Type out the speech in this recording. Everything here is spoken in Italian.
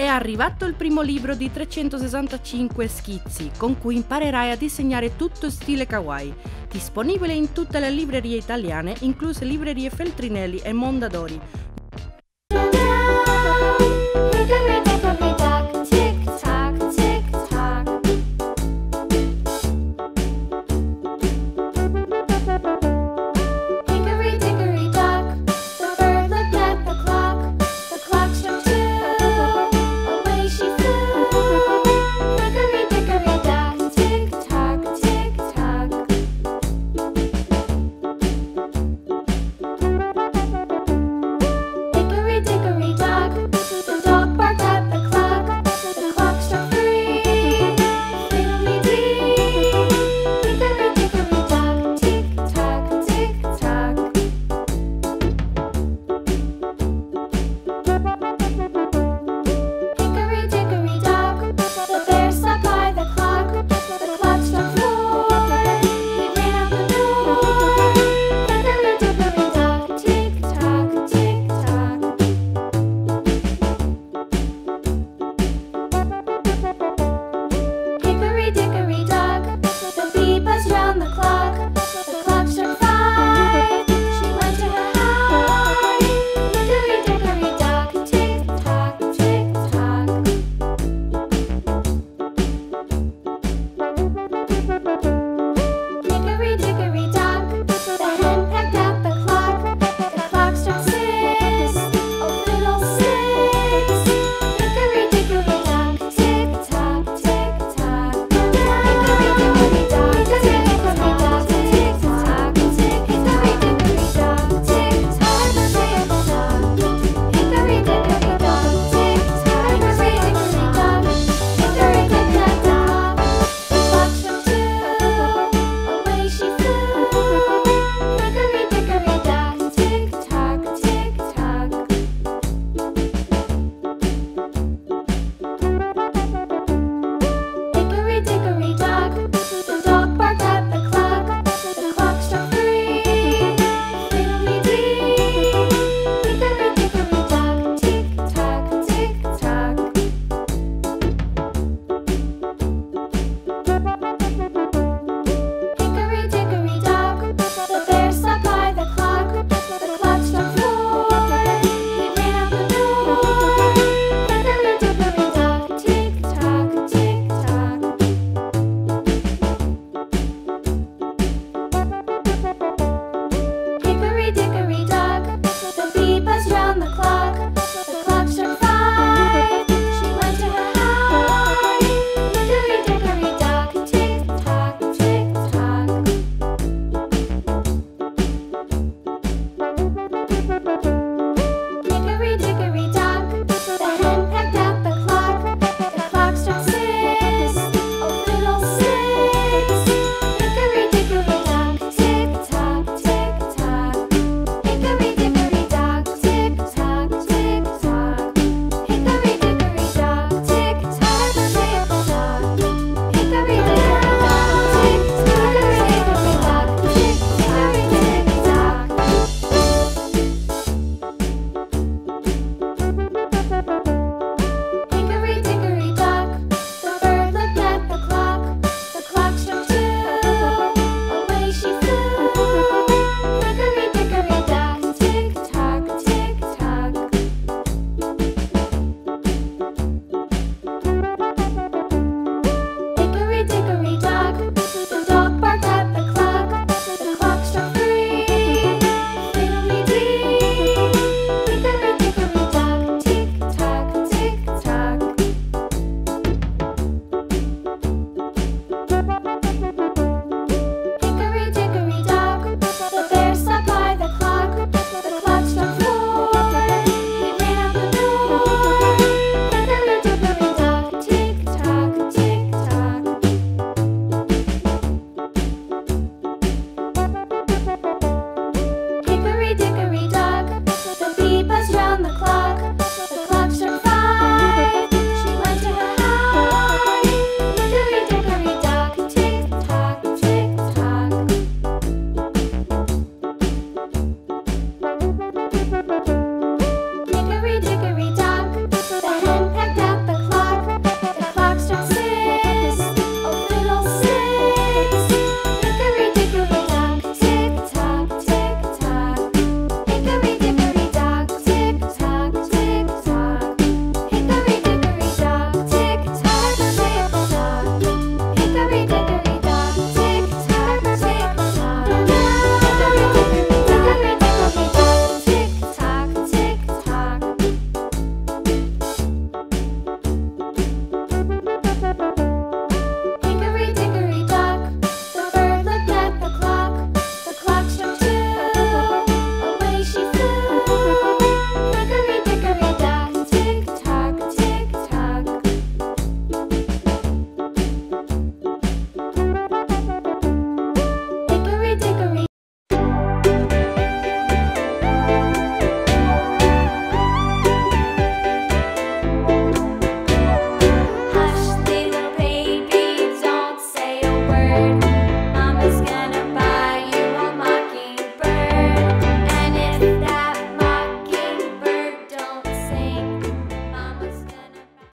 È arrivato il primo libro di 365 schizzi con cui imparerai a disegnare tutto stile kawaii, disponibile in tutte le librerie italiane, incluse librerie Feltrinelli e Mondadori.